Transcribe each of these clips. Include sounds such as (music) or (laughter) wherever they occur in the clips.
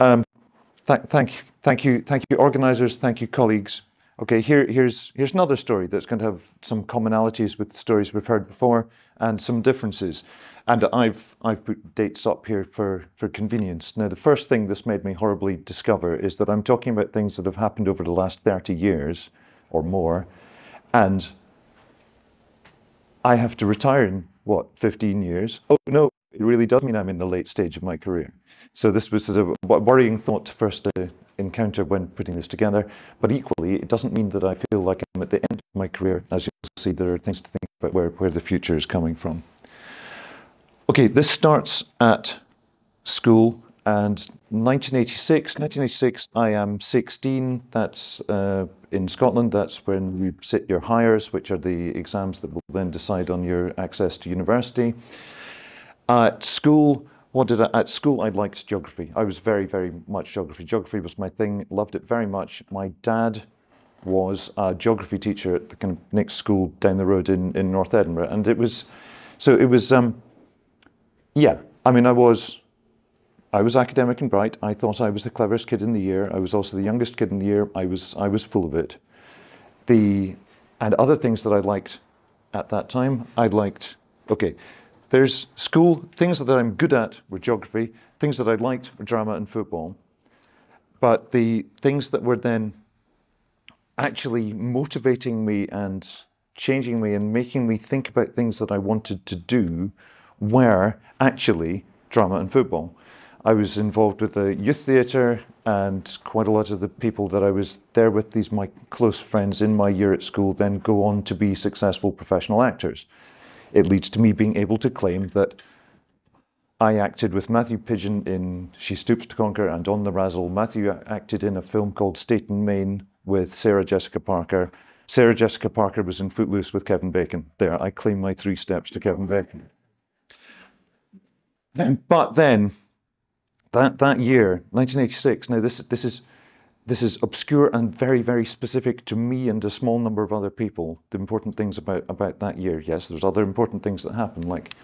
Um, th thank, thank you, thank you, organisers, thank you, colleagues. Okay, here, here's, here's another story that's going to have some commonalities with stories we've heard before and some differences. And I've, I've put dates up here for, for convenience. Now, the first thing this made me horribly discover is that I'm talking about things that have happened over the last 30 years or more. And I have to retire in, what, 15 years? Oh, no, it really does mean I'm in the late stage of my career. So this was a worrying thought to first uh, encounter when putting this together. But equally, it doesn't mean that I feel like I'm at the end of my career. As you'll see, there are things to think about where, where the future is coming from. Okay, this starts at school and 1986, 1986, I am 16. That's uh, in Scotland. That's when you sit your Highers, which are the exams that will then decide on your access to university. At school, what did I, at school I liked geography. I was very, very much geography. Geography was my thing. Loved it very much. My dad was a geography teacher at the kind of next school down the road in, in North Edinburgh, and it was so it was. Um, yeah, I mean, I was, I was academic and bright. I thought I was the cleverest kid in the year. I was also the youngest kid in the year. I was, I was full of it. The, and other things that I liked at that time, I liked, okay, there's school, things that I'm good at were geography, things that I liked were drama and football. But the things that were then actually motivating me and changing me and making me think about things that I wanted to do were actually drama and football. I was involved with the youth theatre and quite a lot of the people that I was there with, these my close friends in my year at school, then go on to be successful professional actors. It leads to me being able to claim that I acted with Matthew Pidgeon in She Stoops to Conquer and On the Razzle. Matthew acted in a film called State and Main with Sarah Jessica Parker. Sarah Jessica Parker was in Footloose with Kevin Bacon. There, I claim my three steps to Kevin Bacon. But then, that, that year, 1986, now this, this, is, this is obscure and very, very specific to me and a small number of other people, the important things about, about that year. Yes, there's other important things that happened, like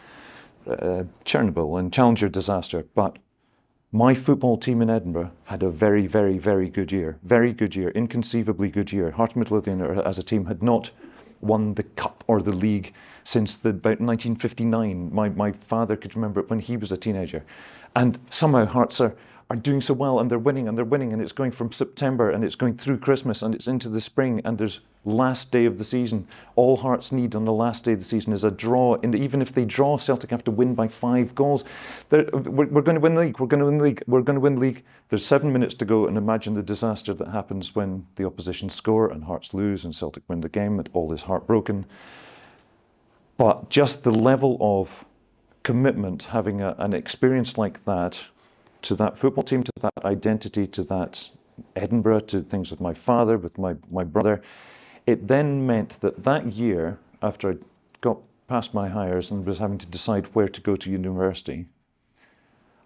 uh, Chernobyl and Challenger disaster, but my football team in Edinburgh had a very, very, very good year. Very good year, inconceivably good year. Heart of Midlothian as a team had not won the cup or the league since the, about 1959. My, my father could remember it when he was a teenager. And somehow Hearts are, are doing so well and they're winning and they're winning and it's going from September and it's going through Christmas and it's into the spring and there's last day of the season. All Hearts need on the last day of the season is a draw. And even if they draw, Celtic have to win by five goals. We're, we're, going to win the league. We're going to win the league. We're going to win the league. There's seven minutes to go and imagine the disaster that happens when the opposition score and Hearts lose and Celtic win the game. And all is heartbroken. But just the level of commitment, having a, an experience like that to that football team, to that identity, to that Edinburgh, to things with my father, with my, my brother. It then meant that that year, after I got past my Highers and was having to decide where to go to university,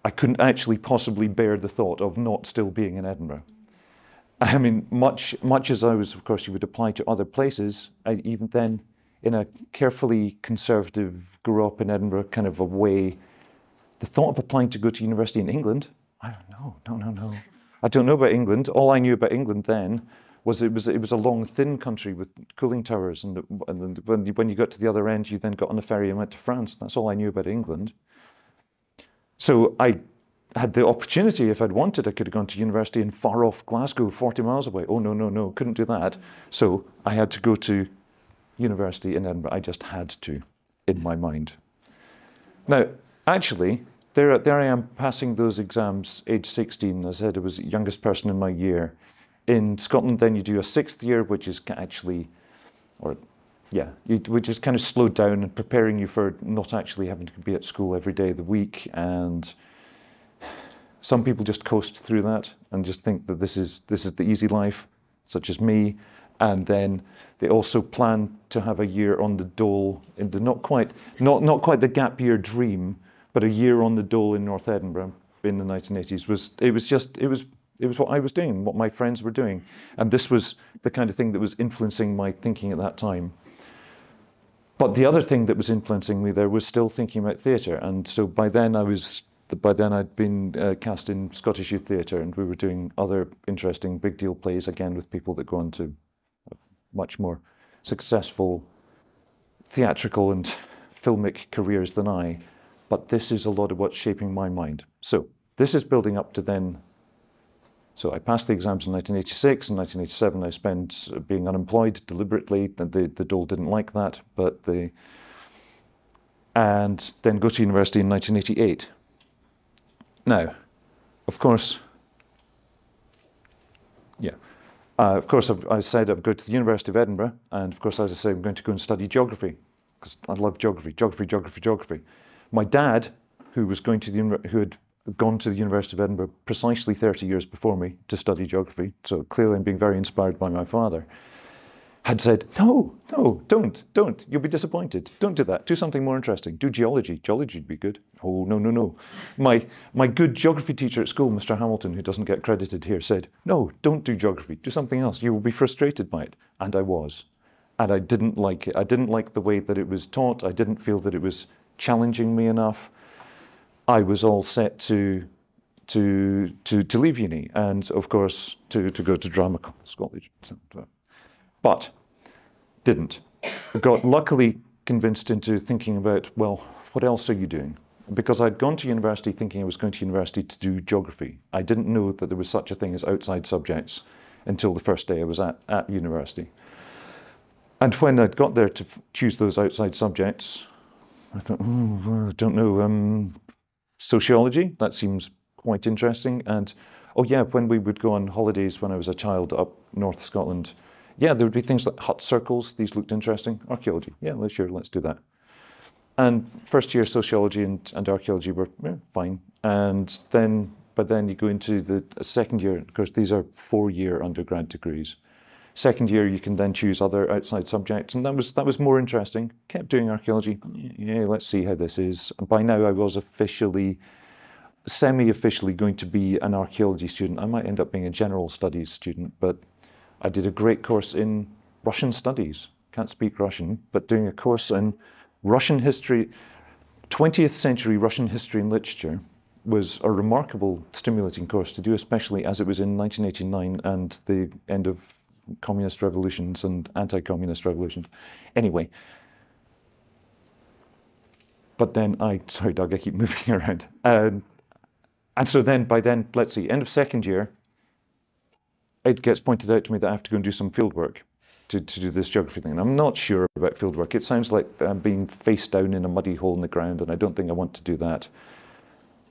I couldn't actually possibly bear the thought of not still being in Edinburgh. I mean, much, much as I was, of course, you would apply to other places, I, even then, in a carefully conservative, grew up in Edinburgh kind of a way, the thought of applying to go to university in England, I don't know, no, no, no. I don't know about England. All I knew about England then was it was it was a long, thin country with cooling towers, and, and when you, when you got to the other end, you then got on a ferry and went to France. That's all I knew about England. So I had the opportunity, if I'd wanted, I could have gone to university in far off Glasgow, 40 miles away. Oh no, no, no, couldn't do that. So I had to go to university in Edinburgh. I just had to, in my mind. Now, actually, there, there I am passing those exams, age 16. As I said, I was the youngest person in my year. In Scotland, then you do a sixth year, which is actually, or yeah, you, which is kind of slowed down and preparing you for not actually having to be at school every day of the week. And some people just coast through that and just think that this is this is the easy life, such as me and then they also plan to have a year on the dole in the not quite not not quite the gap year dream, but a year on the dole in North Edinburgh in the 1980s was it was just it was it was what I was doing, what my friends were doing, and this was the kind of thing that was influencing my thinking at that time. But the other thing that was influencing me there was still thinking about theatre, and so by then I was by then I'd been uh, cast in Scottish Youth Theatre, and we were doing other interesting big deal plays again with people that go on to much more successful theatrical and filmic careers than I. But this is a lot of what's shaping my mind. So this is building up to then. So I passed the exams in 1986. In 1987, I spent being unemployed deliberately. The, the, the Dole didn't like that, but the and then go to university in 1988. Now, of course, yeah, uh, of course, I've, i said I'd go to the University of Edinburgh, and of course, as I say, I'm going to go and study geography because I love geography, geography, geography, geography. My dad, who was going to the who had gone to the University of Edinburgh precisely 30 years before me to study geography, so clearly I'm being very inspired by my father had said, no, no, don't, don't. You'll be disappointed. Don't do that. Do something more interesting. Do geology. Geology would be good. Oh, no, no, no. My, my good geography teacher at school, Mr. Hamilton, who doesn't get credited here, said, no, don't do geography. Do something else. You will be frustrated by it. And I was. And I didn't like it. I didn't like the way that it was taught. I didn't feel that it was challenging me enough. I was all set to to to to leave uni and of course to to go to drama college. But didn't. Got luckily convinced into thinking about, well, what else are you doing? Because I'd gone to university thinking I was going to university to do geography. I didn't know that there was such a thing as outside subjects until the first day I was at, at university. And when I'd got there to choose those outside subjects, I thought, oh, I don't know, um, sociology, that seems quite interesting. And oh, yeah, when we would go on holidays when I was a child up North Scotland, yeah, there would be things like hut circles. These looked interesting. Archaeology. Yeah, let's sure, let's do that. And first year sociology and, and archaeology were yeah, fine. And then, but then you go into the second year. Of course, these are four-year undergrad degrees. Second year, you can then choose other outside subjects, and that was that was more interesting. Kept doing archaeology. Yeah, let's see how this is. And by now, I was officially, semi-officially, going to be an archaeology student. I might end up being a general studies student, but I did a great course in Russian studies. Can't speak Russian, but doing a course in Russian history, 20th century Russian history and literature was a remarkable, stimulating course to do, especially as it was in 1989 and the end of communist revolutions and anti-communist revolutions. Anyway, but then I, (laughs) sorry Doug, I keep moving (laughs) around. Um, and so then, by then, let's see, end of second year, it gets pointed out to me that I have to go and do some field work to, to do this geography thing. And I'm not sure about field work. It sounds like I'm being face down in a muddy hole in the ground, and I don't think I want to do that.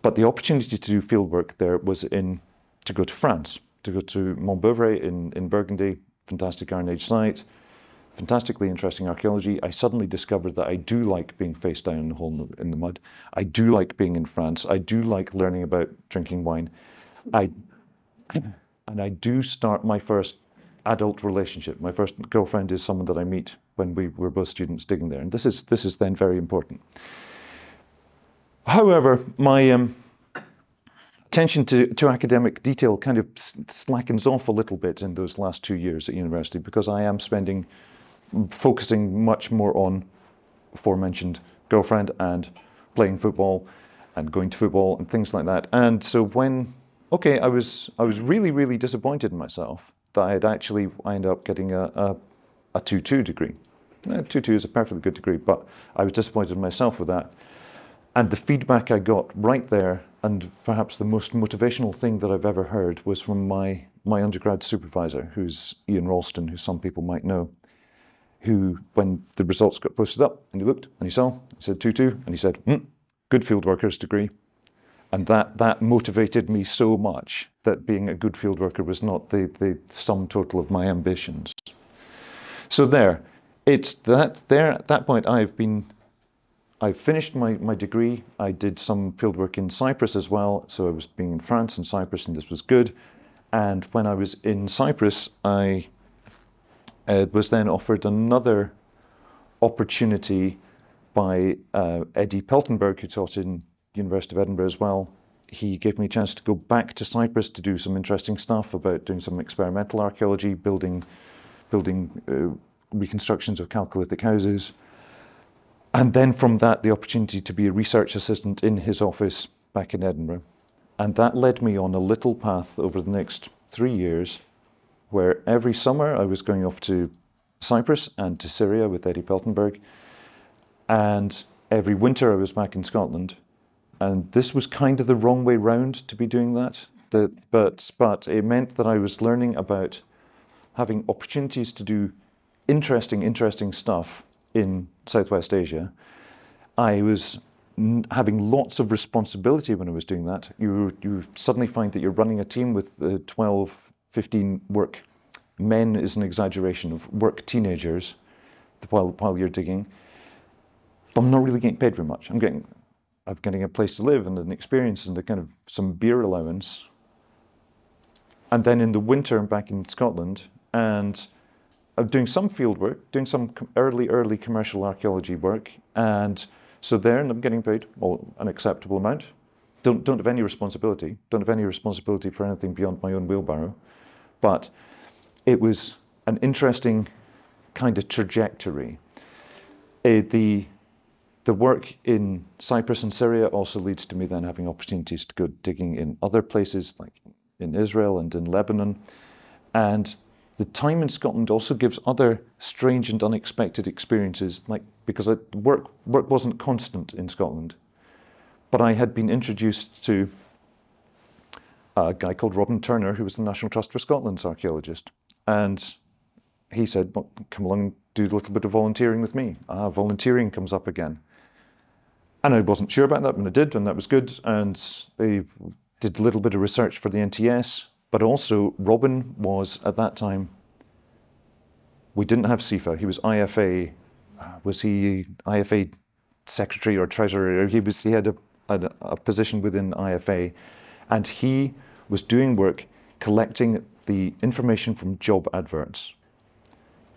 But the opportunity to do field work there was in to go to France, to go to Mont Beuvray in, in Burgundy, fantastic Iron Age site, fantastically interesting archaeology. I suddenly discovered that I do like being face down in the hole in the, mud. I do like being in France. I do like learning about drinking wine. I and I do start my first adult relationship. My first girlfriend is someone that I meet when we were both students digging there, and this is this is then very important. However, my um, attention to, to academic detail kind of slackens off a little bit in those last two years at university because I am spending, focusing much more on aforementioned girlfriend and playing football and going to football and things like that. And so when okay, I was I was really really disappointed in myself that I had actually ended up getting a a, a two two degree. Eh, a two two is a perfectly good degree, but I was disappointed in myself with that. And the feedback I got right there, and perhaps the most motivational thing that I've ever heard, was from my my undergrad supervisor, who's Ian Ralston, who some people might know, who, when the results got posted up, and he looked and he saw, he said 2 2, and he said, mm, good field workers degree, and that, that motivated me so much that being a good field worker was not the, the sum total of my ambitions. So there, it's that there at that point I've been I finished my, my degree. I did some fieldwork in Cyprus as well. So I was being in France and Cyprus, and this was good. And when I was in Cyprus, I uh, was then offered another opportunity by uh, Eddie Peltenburg, who taught in University of Edinburgh as well. He gave me a chance to go back to Cyprus to do some interesting stuff about doing some experimental archaeology, building, building uh, reconstructions of Chalcolithic houses. And then from that, the opportunity to be a research assistant in his office back in Edinburgh. And that led me on a little path over the next three years where every summer I was going off to Cyprus and to Syria with Eddie Peltenburg. And every winter I was back in Scotland. And this was kind of the wrong way round to be doing that. that but, but it meant that I was learning about having opportunities to do interesting, interesting stuff in Southwest Asia. I was having lots of responsibility when I was doing that. You, you suddenly find that you're running a team with uh, 12, 15 work men is an exaggeration of work teenagers while, while you're digging. But I'm not really getting paid very much. I'm getting, I'm getting a place to live and an experience and a kind of some beer allowance. And then in the winter, I'm back in Scotland and Doing some field work, doing some early, early commercial archaeology work. And so there, and I'm getting paid well, an acceptable amount. Don't, don't have any responsibility. Don't have any responsibility for anything beyond my own wheelbarrow. But it was an interesting kind of trajectory. Uh, the, the work in Cyprus and Syria also leads to me then having opportunities to go digging in other places like in Israel and in Lebanon. And the time in Scotland also gives other strange and unexpected experiences, like because I, work work wasn't constant in Scotland, but I had been introduced to a guy called Robin Turner, who was the National Trust for Scotland's archaeologist, and he said, well, come along and do a little bit of volunteering with me. Ah, volunteering comes up again. And I wasn't sure about that, but I did, and that was good. And they did a little bit of research for the NTS, but also Robin was at that time, we didn't have CIFA, he was IFA, uh, was he IFA secretary or treasurer? He, was, he had a, a, a position within IFA, and he was doing work collecting the information from job adverts.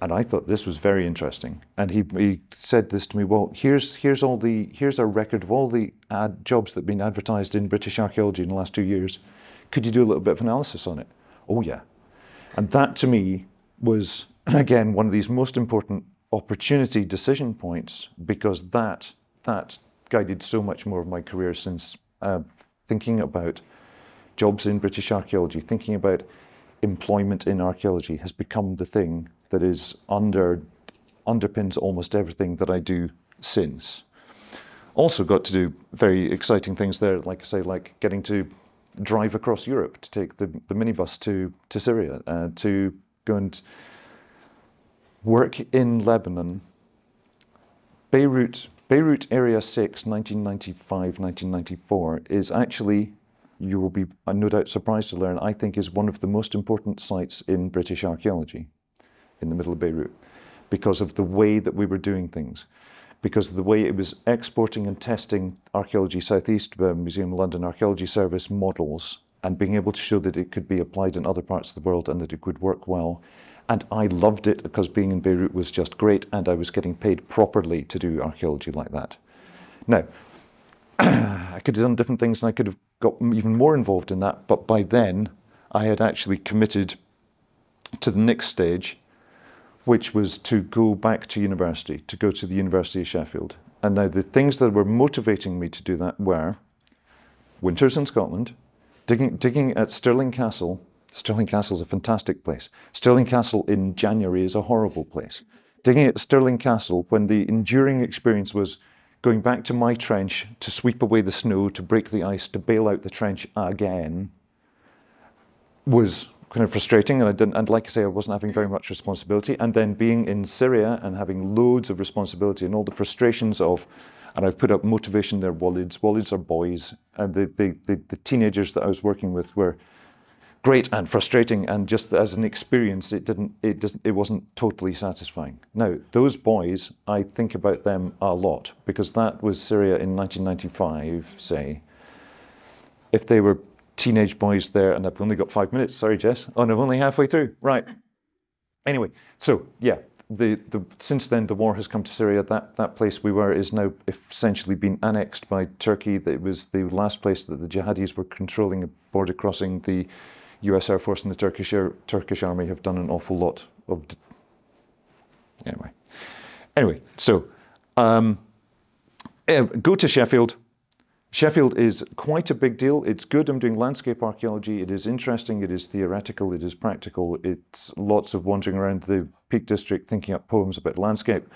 And I thought this was very interesting. And he, he said this to me, well, here's, here's, all the, here's our record of all the ad jobs that have been advertised in British archaeology in the last two years. Could you do a little bit of analysis on it? Oh, yeah. And that to me was, again, one of these most important opportunity decision points because that, that guided so much more of my career since uh, thinking about jobs in British archaeology, thinking about employment in archaeology has become the thing that is under underpins almost everything that I do since. Also got to do very exciting things there, like I say, like getting to drive across Europe to take the, the minibus to, to Syria, uh, to go and work in Lebanon. Beirut, Beirut Area 6, 1995, 1994 is actually you will be no doubt surprised to learn, I think is one of the most important sites in British archaeology in the middle of Beirut because of the way that we were doing things, because of the way it was exporting and testing Archaeology Southeast, uh, Museum London Archaeology Service models and being able to show that it could be applied in other parts of the world and that it could work well. And I loved it because being in Beirut was just great and I was getting paid properly to do archaeology like that. Now, (clears throat) I could have done different things and I could have got even more involved in that. But by then, I had actually committed to the next stage, which was to go back to university, to go to the University of Sheffield. And now the things that were motivating me to do that were winters in Scotland, digging, digging at Stirling Castle. Stirling Castle is a fantastic place. Stirling Castle in January is a horrible place. Digging at Stirling Castle when the enduring experience was going back to my trench to sweep away the snow, to break the ice, to bail out the trench again was kind of frustrating. And I didn't, and like I say, I wasn't having very much responsibility. And then being in Syria and having loads of responsibility and all the frustrations of, and I've put up motivation there, Walids. Walids are boys. And the, the, the, the teenagers that I was working with were great and frustrating and just as an experience it didn't it doesn't it wasn't totally satisfying now those boys i think about them a lot because that was syria in 1995 say if they were teenage boys there and i've only got five minutes sorry jess oh and i'm only halfway through right anyway so yeah the, the, since then, the war has come to Syria. That, that place we were is now essentially been annexed by Turkey. It was the last place that the jihadis were controlling a border crossing. The US Air Force and the Turkish Air, Turkish Army have done an awful lot of. Anyway, anyway, so um, eh, go to Sheffield, Sheffield is quite a big deal. It's good. I'm doing landscape archaeology. It is interesting. It is theoretical. It is practical. It's lots of wandering around the Peak District thinking up poems about landscape.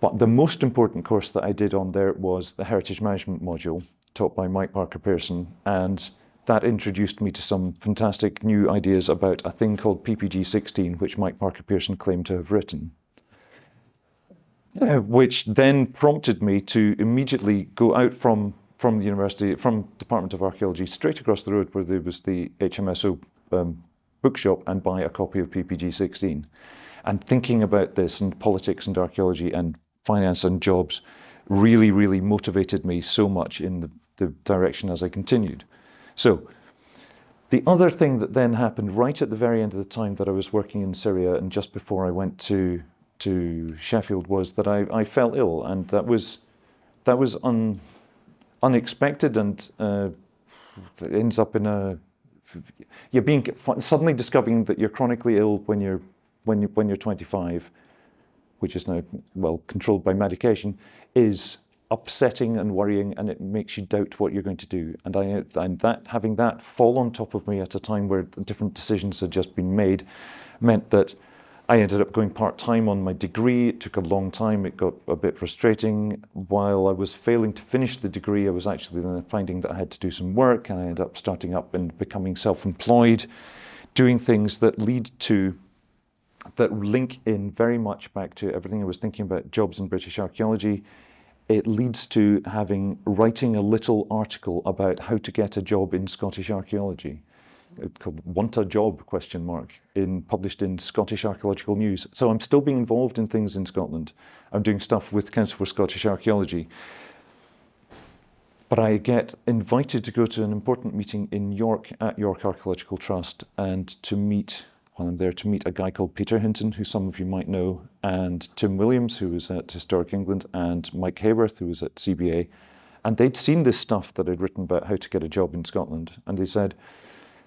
But the most important course that I did on there was the Heritage Management module taught by Mike Parker Pearson. And that introduced me to some fantastic new ideas about a thing called PPG 16, which Mike Parker Pearson claimed to have written. Uh, which then prompted me to immediately go out from from the university, from Department of Archaeology, straight across the road where there was the HMSO um, bookshop and buy a copy of PPG 16. And thinking about this and politics and archaeology and finance and jobs really, really motivated me so much in the, the direction as I continued. So the other thing that then happened right at the very end of the time that I was working in Syria and just before I went to to Sheffield was that I, I fell ill and that was that was un, unexpected and uh, ends up in a you're being suddenly discovering that you're chronically ill when you're when you when you're 25, which is now well controlled by medication, is upsetting and worrying, and it makes you doubt what you're going to do. And I and that having that fall on top of me at a time where different decisions had just been made, meant that I ended up going part time on my degree. It took a long time. It got a bit frustrating. While I was failing to finish the degree, I was actually then finding that I had to do some work, and I ended up starting up and becoming self employed, doing things that lead to, that link in very much back to everything I was thinking about jobs in British archaeology. It leads to having writing a little article about how to get a job in Scottish archaeology called Want a Job question mark in published in Scottish Archaeological News. So I'm still being involved in things in Scotland. I'm doing stuff with Council for Scottish Archaeology. But I get invited to go to an important meeting in York at York Archaeological Trust and to meet, while I'm there, to meet a guy called Peter Hinton, who some of you might know, and Tim Williams, who was at Historic England, and Mike Heyworth, who was at CBA. And they'd seen this stuff that I'd written about how to get a job in Scotland. And they said,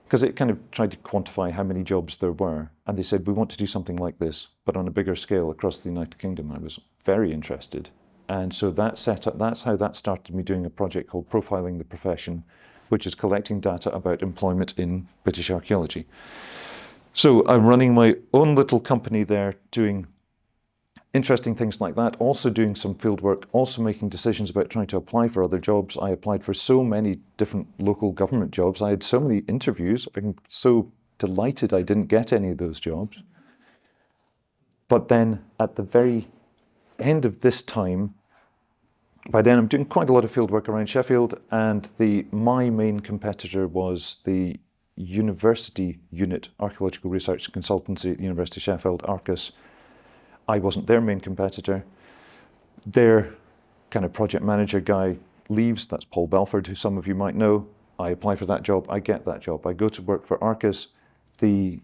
because it kind of tried to quantify how many jobs there were. And they said, we want to do something like this, but on a bigger scale across the United Kingdom. I was very interested. And so that set up, that's how that started me doing a project called Profiling the Profession, which is collecting data about employment in British archaeology. So I'm running my own little company there doing interesting things like that, also doing some field work, also making decisions about trying to apply for other jobs. I applied for so many different local government jobs. I had so many interviews. I'm so delighted I didn't get any of those jobs. But then at the very end of this time, by then I'm doing quite a lot of field work around Sheffield, and the my main competitor was the University Unit Archaeological Research Consultancy at the University of Sheffield, ARCUS, I wasn't their main competitor. Their kind of project manager guy leaves. That's Paul Belford, who some of you might know. I apply for that job. I get that job. I go to work for Arcus. The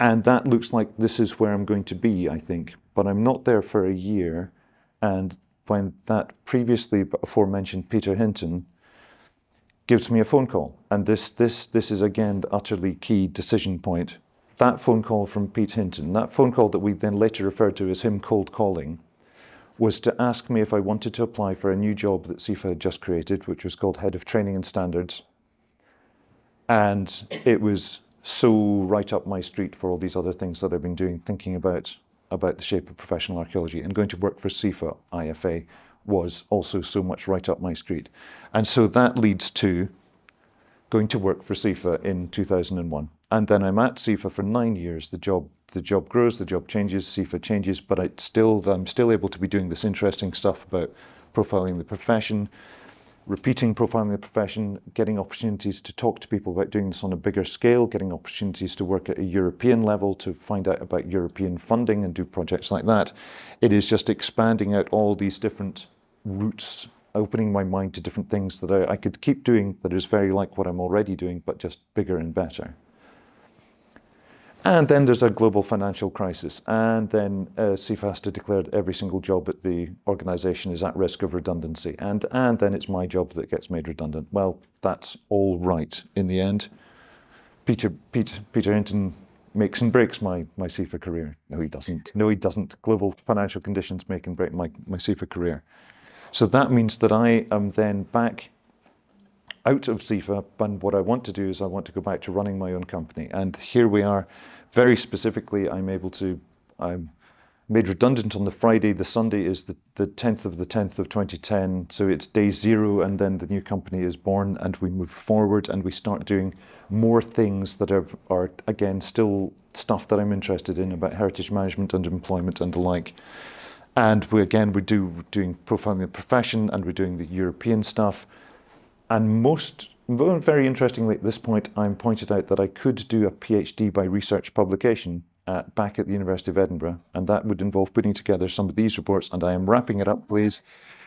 and that looks like this is where I'm going to be, I think. But I'm not there for a year. And when that previously aforementioned Peter Hinton gives me a phone call, and this this this is again the utterly key decision point that phone call from Pete Hinton, that phone call that we then later referred to as him cold calling, was to ask me if I wanted to apply for a new job that CIFA had just created, which was called Head of Training and Standards. And it was so right up my street for all these other things that I've been doing, thinking about, about the shape of professional archaeology. And going to work for CIFA IFA was also so much right up my street. And so that leads to going to work for CIFA in 2001. And then I'm at CIFA for nine years. The job, the job grows, the job changes, CIFA changes, but I still, I'm still able to be doing this interesting stuff about profiling the profession, repeating profiling the profession, getting opportunities to talk to people about doing this on a bigger scale, getting opportunities to work at a European level to find out about European funding and do projects like that. It is just expanding out all these different routes, opening my mind to different things that I, I could keep doing that is very like what I'm already doing, but just bigger and better. And then there's a global financial crisis. And then uh, CIFA has to declare that every single job at the organization is at risk of redundancy. And, and then it's my job that gets made redundant. Well, that's all right in the end. Peter, Pete, Peter Hinton makes and breaks my, my CIFA career. No, he doesn't. No, he doesn't. Global financial conditions make and break my, my CIFA career. So that means that I am then back out of CIFA, and what I want to do is I want to go back to running my own company. And here we are, very specifically, I'm able to, I'm made redundant on the Friday. The Sunday is the, the 10th of the 10th of 2010. So it's day zero, and then the new company is born, and we move forward and we start doing more things that are, are again, still stuff that I'm interested in about heritage management and employment and the like. And we again, we do doing profiling the profession and we're doing the European stuff. And most, very interestingly at this point, I'm pointed out that I could do a PhD by research publication at, back at the University of Edinburgh, and that would involve putting together some of these reports, and I am wrapping it up, please,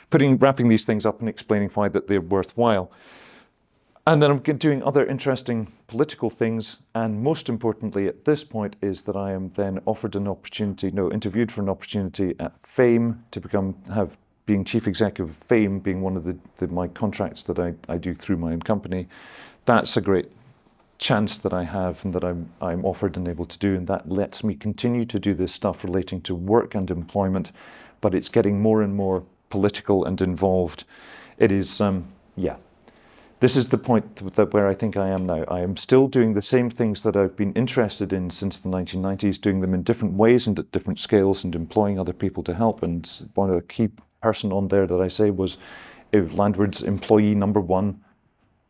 putting, wrapping these things up and explaining why that they're worthwhile. And then I'm doing other interesting political things, and most importantly at this point is that I am then offered an opportunity, no, interviewed for an opportunity at FAME to become, have being chief executive of FAME being one of the, the my contracts that I, I do through my own company. That's a great chance that I have and that I'm, I'm offered and able to do, and that lets me continue to do this stuff relating to work and employment, but it's getting more and more political and involved. It is, um, yeah. This is the point that where I think I am now. I am still doing the same things that I've been interested in since the 1990s, doing them in different ways and at different scales and employing other people to help. And one of the key person on there that I say was uh, Landward's employee number one,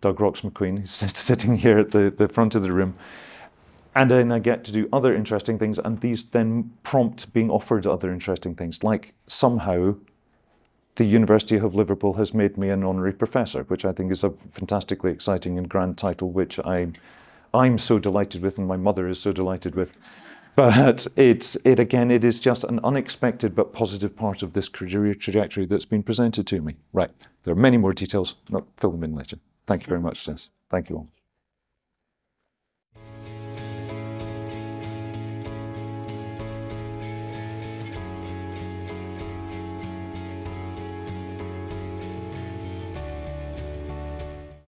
Doug Rocks Macqueen, He's (laughs) sitting here at the, the front of the room. And then I get to do other interesting things, and these then prompt being offered other interesting things, like somehow the University of Liverpool has made me an honorary professor, which I think is a fantastically exciting and grand title, which I, I'm so delighted with, and my mother is so delighted with. But it's it again. It is just an unexpected but positive part of this career trajectory that's been presented to me. Right. There are many more details. Not fill them in later. Thank you very much, Jess. Thank you all.